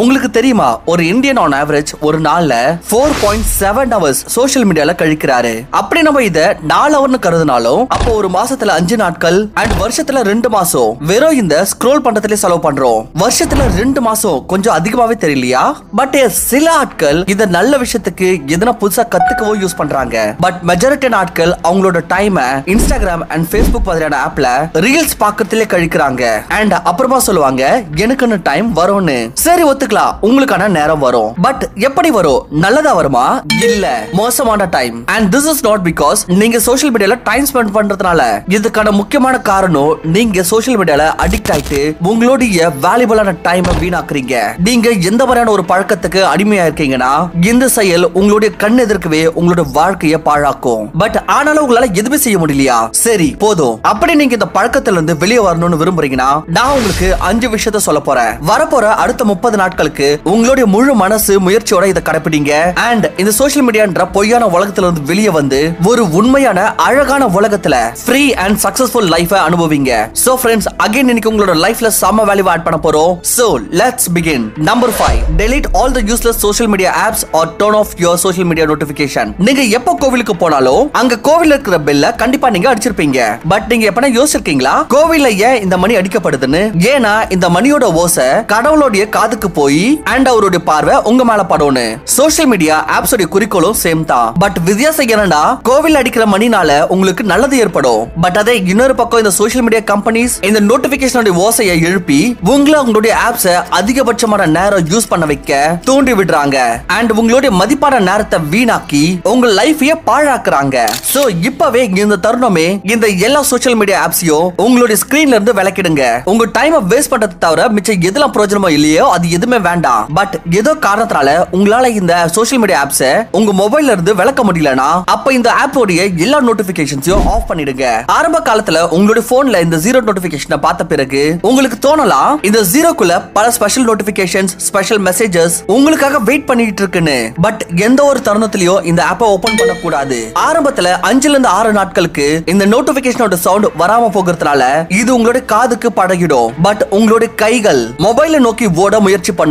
உங்களுக்கு தெரியுமா? ஒரு இந்தியன் ஆன் ஆவரேஜ் ஒரு நாள்ல four point seven hours social மீடியால கழிக்கிறாரு. அப்படி நம்ம இத நாலு ஹவர்னு கருதுனாலும் அப்போ ஒரு மாசத்துல அஞ்சு நாட்கள் அண்ட் வருஷத்துல ரெண்டு மாசம் வெறும் இந்த ஸ்க்ரோல் பண்றதுல செலவு பண்றோம். வருஷத்துல ரெண்டு மாசம் கொஞ்சம் அதிகமாவே தெரியலையா? பட் சில ஆட்கள் இத நல்ல விஷயத்துக்கு எதனா புதுசா கத்துக்கவோ யூஸ் பண்றாங்க. பட் மெஜாரிட்டி ஆட்கள் அவங்களோட டைம் இன்ஸ்டாகிராம் அண்ட் ஃபேஸ்புக் மாதிரியான ஆப்ல ரீல்ஸ் பாக்கத்திலே கழிக்கிறாங்க. அண்ட் அப்புறமா சொல்லுவாங்க எனக்குன்னு டைம் வரும்னு. சரி ஒத்து ஒத்துக்கலாம் உங்களுக்கான நேரம் வரும். பட் எப்படி வரும்? நல்லதா வருமா? இல்ல. மோசமான time and this is not because நீங்க சோசியல் மீடியால டைம் ஸ்பெண்ட் பண்றதுனால. இதுக்கான முக்கியமான காரணம் நீங்க சோசியல் மீடியால அடிக்ட் ஆயிட்டு உங்களுடைய வேல்யூபிளான டைம் வீணாக்குறீங்க. நீங்க எந்த மாதிரியான ஒரு பழக்கத்துக்கு அடிமையா இருக்கீங்கன்னா இந்த செயல் உங்களுடைய கண் எதிர்க்கவே உங்களுடைய வாழ்க்கையை பாழாக்கும். பட் ஆனாலும் உங்களால எதுவுமே செய்ய முடியலையா? சரி போதும். அப்படி நீங்க இந்த பழக்கத்துல இருந்து வெளியே வரணும்னு விரும்புறீங்கன்னா நான் உங்களுக்கு அஞ்சு விஷயத்த சொல்ல போறேன். வரப்போற அடுத்த முப்பது நாட்கள் நாட்களுக்கு உங்களுடைய முழு மனசு முயற்சியோட இதை கடைபிடிங்க அண்ட் இந்த சோஷியல் மீடியான்ற பொய்யான உலகத்துல இருந்து வெளியே வந்து ஒரு உண்மையான அழகான உலகத்துல ஃப்ரீ அண்ட் சக்சஸ்ஃபுல் லைஃப அனுபவிங்க. சோ ஃப்ரெண்ட்ஸ் அகைன் இன்னைக்கு உங்களோட லைஃப்ல சம வேல்யூ ஆட் பண்ண போறோம். So let's begin number five delete all the useless social media apps or turn off your social media notification. நீங்க எப்போ கோவிலுக்கு போனாலும் அங்க கோவில் இருக்கிற பெல்ல கண்டிப்பா நீங்க அடிச்சிருப்பீங்க. பட் நீங்க எப்பனா யோசிச்சிருக்கீங்களா? கோவில்ல ஏன் இந்த மணி அடிக்கப்படுதுன்னு? ஏன்னா இந்த மணியோட ஓசை கடவுளோட காதுக்கு போய் அண்ட் அவருடைய பார்வை உங்க மேல படும்னு. சோசியல் மீடியா ஆப்ஸ் உடைய குறிக்கோளும் சேம் தான். பட் வித்தியாசம் என்னன்னா கோவில் அடிக்கிற மணினால உங்களுக்கு நல்லது ஏற்படும். பட் அதே இன்னொரு பக்கம் இந்த சோஷியல் மீடியா கம்பெனிஸ் இந்த நோட்டிபிகேஷனோட ஓசையை எழுப்பி உங்களை உங்களுடைய ஆப்ஸ அதிகபட்சமான நேரம் யூஸ் பண்ண வைக்க தூண்டி விடுறாங்க. அண்ட் உங்களுடைய மதிப்பான நேரத்தை வீணாக்கி உங்க லைஃபையே பாழாக்குறாங்க. சோ இப்பவே இந்த தருணமே இந்த எல்லா சோசியல் மீடியா ஆப்ஸையும் உங்களுடைய ஸ்கிரீன்ல இருந்து விளக்கிடுங்க. உங்க டைமை வேஸ்ட் பண்றது தவிர மிச்சம் எதெல்லாம் பிரயோஜனமோ இல்லையோ அது எதுவுமே வேண்டாம். பட் ஏதோ காரணத்தால உங்களால இந்த சோஷியல் மீடியா ஆப்ஸ உங்க மொபைல்ல இருந்து விளக்க முடியலனா அப்ப இந்த ஆப்போடைய எல்லா நோட்டிபிகேஷன்ஸையும் ஆஃப் பண்ணிடுங்க. ஆரம்ப காலத்துல உங்களுடைய போன்ல இந்த ஜீரோ நோட்டிபிகேஷனை பார்த்த பிறகு உங்களுக்கு தோணலாம் இந்த ஜீரோக்குள்ள பல ஸ்பெஷல் நோட்டிபிகேஷன்ஸ் ஸ்பெஷல் மெசேஜஸ் உங்களுக்காக வெயிட் பண்ணிட்டு இருக்குன்னு. பட் எந்த ஒரு தருணத்திலயும் இந்த ஆப்பை ஓபன் பண்ண கூடாது ஆரம்பத்துல அஞ்சுல இருந்து ஆறு நாட்களுக்கு இந்த நோட்டிபிகேஷனோட சவுண்ட் வராம போகிறதுனால இது உங்களுடைய காதுக்கு பழகிடும் பட் உங்களுடைய கைகள் மொபைலை நோக்கி ஓட முயற்சி பண்ணும்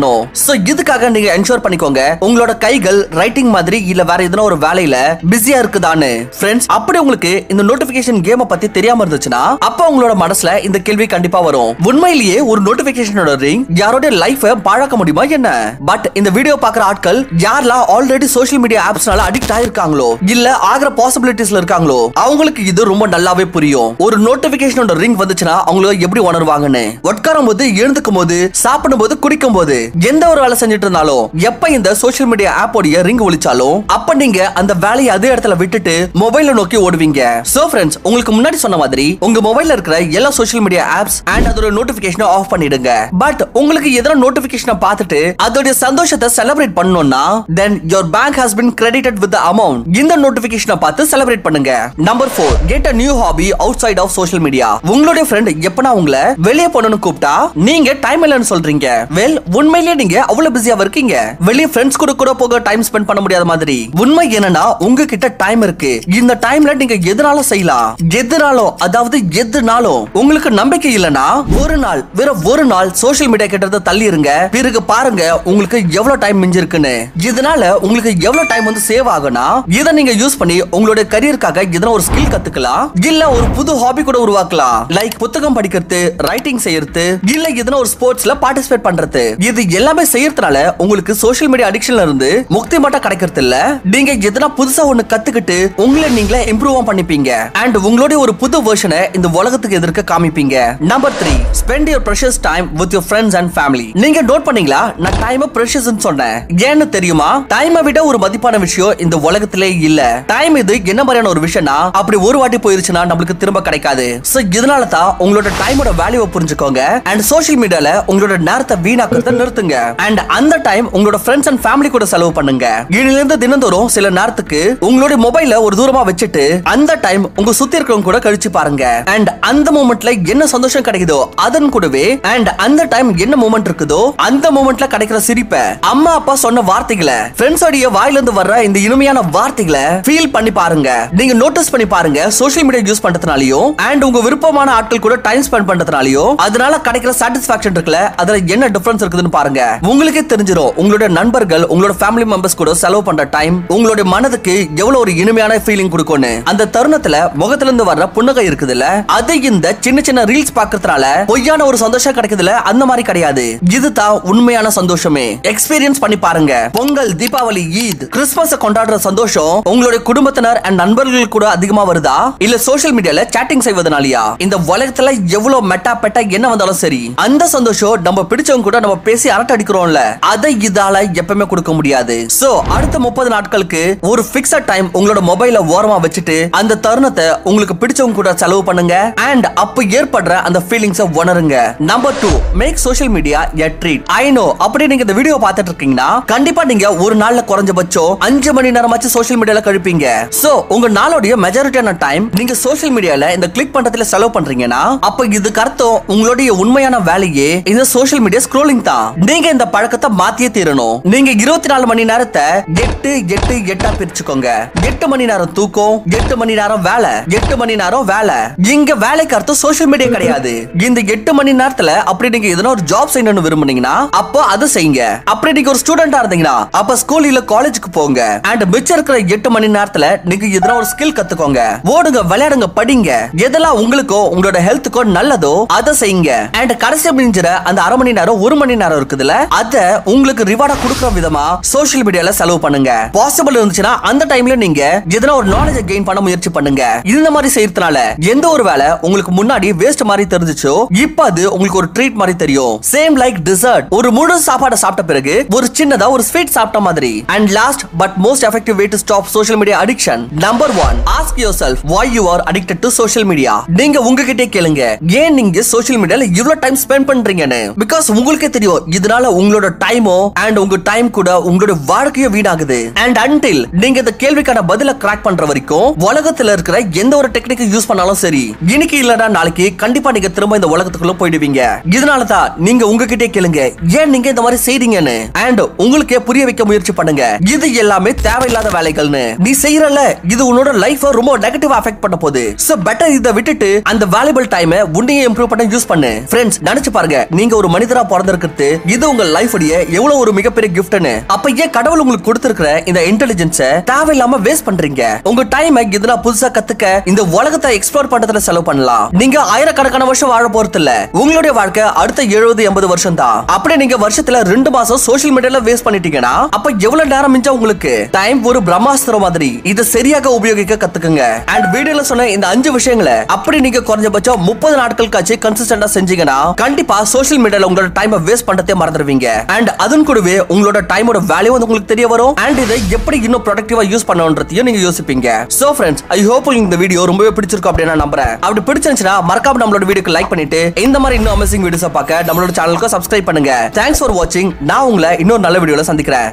சோ இதுக்காக நீங்க என்ஷூர் பண்ணிக்கோங்க. உங்களோட கைகள் ரைட்டிங் மாதிரி இல்ல வேற எதனா ஒரு வேலையில பிஸியா இருக்குதான்னு. ஃப்ரெண்ட்ஸ் அப்படி உங்களுக்கு இந்த நோட்டிபிகேஷன் கேம பத்தி தெரியாம இருந்துச்சுன்னா அப்ப உங்களோட மனசுல இந்த கேள்வி கண்டிப்பா வரும். உண்மையிலேயே ஒரு நோட்டிபிகேஷனோட ரிங் யாரோட லைஃப பாழாக்க முடியுமா என்ன? பட் இந்த வீடியோ பாக்குற ஆட்கள் யாரெல்லாம் ஆல்ரெடி சோஷியல் மீடியா ஆப்ஸ்னால அடிக்ட் ஆயிருக்காங்களோ இல்ல ஆகிற பாசிபிலிட்டிஸ்ல இருக்காங்களோ அவங்களுக்கு இது ரொம்ப நல்லாவே புரியும். ஒரு நோட்டிபிகேஷனோட ரிங் வந்துச்சுன்னா அவங்கள எப்படி உணர்வாங்கன்னு. உட்காரும் போது எழுந்துக்கும் போது சாப்பிடும் போது குடிக்கும் போது எந்த ஒரு வேலை செஞ்சுட்டு இருந்தாலும் எப்ப இந்த சோசியல் மீடியா ஆப்போடைய ரிங் ஒழிச்சாலும் அப்ப நீங்க அந்த வேலையை அதே இடத்துல விட்டுட்டு மொபைல நோக்கி ஓடுவீங்க. சோ ஃப்ரெண்ட்ஸ் உங்களுக்கு முன்னாடி சொன்ன மாதிரி உங்க மொபைல்ல இருக்கிற எல்லா சோசியல் மீடியா ஆப்ஸ் அண்ட் அதோட நோட்டிபிகேஷனை ஆஃப் பண்ணிடுங்க. பட் உங்களுக்கு எதனா நோட்டிபிகேஷனை பார்த்துட்டு அதோட சந்தோஷத்தை செலிப்ரேட் பண்ணணும்னா then your bank has been credited with amount இந்த நோட்டிபிகேஷனை பார்த்து செலிப்ரேட் பண்ணுங்க. Number four get a new hobby outside of social media உங்களுடைய ஃப்ரெண்ட் எப்பனா உங்களை வெளியே போனோம்னு கூப்பிட்டா நீங்க டைம் இல்லைன்னு சொல்றீங்க. வெல் உண்மையிலேயே நீங்க அவ்வளவு பிஸியா இருக்கீங்க வெளியே ஃப்ரெண்ட்ஸ் கூட கூட போக டைம் ஸ்பெண்ட் பண்ண முடியாத மாதிரி. உண்மை என்னன்னா உங்ககிட்ட டைம் இருக்கு. இந்த டைம்ல நீங்க எதனால செய்யலாம்? எதுனாலும் அதாவது எதுனாலும் உங்களுக்கு நம்பிக்கை இல்லனா ஒரு நாள் வேற ஒரு நாள் சோசியல் மீடியா கிட்ட தள்ளி இருங்க. பிறகு பாருங்க உங்களுக்கு எவ்வளவு டைம் மிஞ்சிருக்குன்னு. இதனால உங்களுக்கு எவ்வளவு டைம் வந்து சேவ் ஆகும்னா இதை நீங்க யூஸ் பண்ணி உங்களுடைய கரியருக்காக எதனா ஒரு ஸ்கில் கத்துக்கலாம். இல்ல ஒரு புது ஹாபி கூட உருவாக்கலாம். லைக் புத்தகம் படிக்கிறது ரைட்டிங் செய்யறது இல்ல எதனா ஒரு ஸ்போர்ட்ஸ்ல பார்ட்டிசிபேட் பண்றது. இது எல்லாமே செய்யறதுனால உங்களுக்கு சோஷியல் மீடியா அடிக்ஷன்ல இருந்து முக்தி மட்டும் கிடைக்கிறது இல்ல. நீங்க எதனா புதுசா ஒண்ணு கத்துக்கிட்டு உங்களை நீங்களே இம்ப்ரூவ் பண்ணிப்பீங்க. அண்ட் உங்களுடைய ஒரு புது வெர்ஷனை இந்த உலகத்துக்கு எதிர்க்க காமிப்பீங்க. Number three spend your precious time with your friends and family நீங்க நோட் பண்ணீங்களா? நான் டைம் ப்ரெஷஸ் சொன்னேன். ஏன்னு தெரியுமா? டைமை விட ஒரு மதிப்பான விஷயம் இந்த உலகத்திலே இல்ல. டைம் இது என்ன மாதிரியான ஒரு விஷயம்னா அப்படி ஒரு வாட்டி போயிருச்சுன்னா நம்மளுக்கு திரும்ப கிடைக்காது. சோ இதனால தான் உங்களோட டைமோட வேல்யூவை புரிஞ்சுக்கோங்க. அண்ட் சோஷியல் மீடியால உங்களோட நேரத்தை வீணாக்கிறத நிறுத்துங்க. அண்ட் அந்த டைம் உங்களோட ஃப்ரெண்ட்ஸ் அண்ட் ஃபேமிலி கூட செலவு பண்ணுங்க. இனிலிருந்து தினந்தோறும் சில நேரத்துக்கு உங்களுடைய மொபைல ஒரு தூரமா வச்சுட்டு அந்த டைம் உங்க சுத்தி இருக்கிறவங்க கூட கழிச்சு பாருங்க. அண்ட் அந்த மூமெண்ட்ல என்ன சந்தோஷம் கிடைக்குதோ அதன் கூடவே அண்ட் அந்த டைம் என்ன மூமெண்ட் இருக்குதோ அந்த மூமெண்ட்ல கிடைக்கிற சிரிப்பை அம்மா அப்பா சொன்ன வார்த்தைகளை ஃப்ரெண்ட்ஸோடைய வாயில இருந்து வர்ற இந்த இனிமையான வார்த்தைகளை ஃபீல் பண்ணி பாருங்க. நீங்க நோட்டீஸ் பண்ணி பாருங்க சோஷியல் மீடியா யூஸ் பண்றதுனாலயும் அண்ட் உங்க விருப்பமான ஆட்கள் கூட டைம் ஸ்பெண்ட் பண்றதுனாலயும் அதனால கிடைக்கிற சாட்டிஸ்பாக்சன் இருக்குல்ல அதுல என்ன டிஃபரன்ஸ் இருக்குதுன்னு பாருங்க. உங்களுக்கே தெரிஞ்சிடும் உங்களோட நண்பர்கள் உங்களோட ஃபேமிலி மெம்பர்ஸ் கூட செலவு பண்ற டைம் உங்களுடைய மனதுக்கு எவ்வளவு ஒரு இனிமையான ஃபீலிங் கொடுக்கும்னு. அந்த தருணத்துல முகத்துல இருந்து வர்ற புன்னகை இருக்குதுல்ல? அது இந்த சின்ன சின்ன ரீல்ஸ் பாக்குறதுனால பொய்யான ஒரு சந்தோஷம் கிடைக்குதுல அந்த மாதிரி கிடையாது. இதுதான் உண்மையான சந்தோஷமே. எக்ஸ்பீரியன்ஸ் பண்ணி பாருங்க. பொங்கல் தீபாவளி ஈத் கிறிஸ்துமஸ் கொண்டாடுற சந்தோஷம் உங்களுடைய குடும்பத்தினர் அண்ட் நண்பர்கள் கூட அதிகமா வருதா? இல்ல சோசியல் மீடியால சேட்டிங் செய்வதனாலயா? இந்த உலகத்துல எவ்வளவு மெட்டா பெட்டா என்ன வந்தாலும் சரி. அந்த சந்தோஷம் நம்ம பிடிச்சவங்க கூட நம்ம பேசி அரட்டை அடிக்கிறோம்ல அதை இதால எப்பவுமே கொடுக்க முடியாது. சோ அடுத்த முப்பது நாட்களுக்கு ஒரு பிக்சட் டைம் உங்களோட மொபைல ஓரமா வச்சுட்டு அந்த தருணத்தை உங்களுக்கு பிடிச்சவங்க கூட செலவு பண்ணுங்க. அண்ட் அப்ப ஏற்படுற அந்த feelings உணருங்க. Number two make social media a treat I know அப்படி நீங்க இந்த வீடியோ பார்த்துட்டு இருக்கீங்கன்னா கண்டிப்பா நீங்க ஒரு நாள்ல குறைஞ்சபட்சம் அஞ்சு மணி நேரமாச்சும் சோஷியல் மீடியால கழிப்பீங்க. சோ உங்க நாளோடைய மெஜாரிட்டியான டைம் நீங்க சோஷியல் மீடியால இந்த கிளிக் பண்றதுல செலவு பண்றீங்கன்னா அப்ப இதுக்கு அர்த்தம் உங்களுடைய உண்மையான வேலையே இந்த சோஷியல் மீடியா ஸ்க்ரோலிங் தான். நீங்க இந்த பழக்கத்தை மாத்தியே தீரணும். நீங்க இருபத்தி நாலு மணி நேரத்தை எட்டு எட்டு எட்டா பிரிச்சுக்கோங்க. எட்டு மணி நேரம் தூக்கம் எட்டு மணி நேரம் வேலை எட்டு மணி நேரம் வேலை. இங்க வேலைக்கு அர்த்தம் சோசியல் மீடியா கிடையாது. இந்த எட்டு மணி நேரத்துல அப்படி நீங்க எதனா ஒரு ஜாப் செய்யணும்னு விரும்புனீங்கன்னா அப்போ அதை செய்யுங்க. அப்படி நீங்க ஒரு ஸ்டூடெண்டா இருந்தீங்கன்னா அப்ப ஸ்கூல் இல்ல காலேஜுக்கு போங்க. அண்ட் மிச்சம் இருக்கிற எட்டு மணி நேரத்துல நீங்க எதனா ஒரு ஸ்கில் கத்துக்கோங்க. ஓடுங்க விளையாடுங்க படிங்க. எதெல்லாம் உங்களுக்கோ உங்களோட ஹெல்த்துக்கோ நல்லதோ அதை செய்யுங்க. அண்ட் கடைசி முடிஞ்சிட அந்த அரை மணி நேரம் ஒரு மணி நேரம் இருக்குதுல? அத உங்களுக்கு ரிவார்டா கொடுக்கற விதமா சோஷியல் மீடியால செலவு பண்ணுங்க. பாசிபிள் இருந்துச்சுன்னா அந்த டைம்ல நீங்க எதனா ஒரு நாலேஜ் கெயின் பண்ண முயற்சி பண்ணுங்க. இந்த மாதிரி செய்யறதுனால எந்த ஒரு வேலை உங்களுக்கு முன்னாடி வேஸ்ட் மாதிரி தெரிஞ்சுச்சோ இப்ப அது உங்களுக்கு ஒரு ட்ரீட் மாதிரி தெரியும். சேம் லைக் டிசர்ட் ஒரு முழு சாப்பாடை சாப்பிட்ட பிறகு ஒரு சின்னதா ஒரு ஸ்வீட் சாப்பிட்ட மாதிரி. And last but most effective way to stop social media addiction number one ask yourself why you are addicted to social media நீங்க உங்ககிட்டே கேளுங்க. ஏன் நீங்க சோஷியல் மீடியால இவ்வளவு டைம் ஸ்பெண்ட் பண்றீங்கன்னு? பிகாஸ் உங்களுக்கே தெரியும் இதனால உங்களோட டைமோ அண்ட் உங்க டைம் கூட உங்களோட வாழ்க்கையோ வீணாகுது. அண்ட் அன்டில் நீங்க இந்த கேள்விக்கான பதில கிராக் பண்ற வரைக்கும் உலகத்துல இருக்கிற எந்த ஒரு டெக்னிக் யூஸ் பண்ணாலும் சரி இன்னைக்கு இல்லனா நாளைக்கு கண்டிப்பா நீங்க திரும்ப இந்த உலகத்துக்குள்ள போயிடுவீங்க. இதனால தான் நீங்க உங்ககிட்டே கேளுங்க ஏன் நீங்க இந்த மாதிரி செய்றீங்கன்னு? அண்ட் உங்களுக்கே புரிய வைக்க முயற்சி பண்ணுங்க. இது எல்லாமே தேவையில்லாத வேலைகள்னு. நீ செய்யறல இது உன்னோட லைஃப் ரொம்ப நெகட்டிவ் அஃபெக்ட் பண்ண போகுது. சோ பெட்டர் இத விட்டுட்டு அந்த வேல்யூபிள் டைமை உன்னையே இம்ப்ரூவ் பண்ண யூஸ் பண்ணு. ஃப்ரெண்ட்ஸ் நினைச்சு பாருங்க நீங்க ஒரு மனிதரா பிறந்திருக்கிறது இது உங்க லைஃப் உடைய எவ்வளவு ஒரு மிகப்பெரிய கிஃப்ட்னு அப்ப ஏன் கடவுள் உங்களுக்கு கொடுத்திருக்கிற இந்த இன்டெலிஜென்ஸ தேவையில்லாம வேஸ்ட் பண்றீங்க? உங்க டைம் இதெல்லாம் புதுசா கத்துக்க இந்த உலகத்தை எக்ஸ்ப்ளோர் பண்றதுல செலவு பண்ணலாம். நீங்க ஆயிரக்கணக்கான வருஷம் வாழ போறது இல்ல உங்களுடைய வாழ்க்கை அடுத்த எழுபது எண்பது வருஷம் தான். அப்படியே நீங்க வருஷத்துல ரெண்டு மாசம் சோசியல் மீடியால வேஸ்ட் பண்ணிட்டீங்கன்னா அப்ப எவ்வளவு நேரம் மிஞ்சா உங்களுக்கு? டைம் ஒரு பிரம்மாஸ்திரம் மாதிரி. இதை சரியாக உபயோகிக்க கத்துக்குங்க. அண்ட் வீடியோல சொன்ன இந்த அஞ்சு விஷயங்களை அப்படி நீங்க குறைஞ்சபட்சம் முப்பது நாட்களுக்காச்சு கன்சிஸ்டன்டா செஞ்சீங்கன்னா கண்டிப்பா சோசியல் மீடியால உங்களோட டைம் வேஸ்ட் பண்றது மறந்துடுவீங்க. அண்ட் அதன் கூடவே உங்களோட டைமோட வேல்யூ வந்து உங்களுக்கு தெரிய வரும். அண்ட் இதை எப்படி இன்னும் ப்ரொடக்டிவா யூஸ் பண்ணணுன்றதையும் நீங்க யோசிப்பீங்க. சோ ஃப்ரெண்ட்ஸ் ஐ ஹோப் இந்த வீடியோ ரொம்பவே பிடிச்சிருக்கும் அப்படின்னு நான் நம்புறேன். அப்படி பிடிச்சிருந்துச்சுன்னா மறக்காம நம்மளோட வீடியோக்கு லைக் பண்ணிட்டு இந்த மாதிரி இன்னும் அமேசிங் வீடியோஸை பார்க்க நம்மளோட சேனலுக்கு சப்ஸ்கிரைப் பண்ணுங்க. தேங்க்ஸ் ஃபார் வாட்சிங் நான் உங்களை இன்னொரு நல்ல வீடியோல சந்திக்கிறேன்.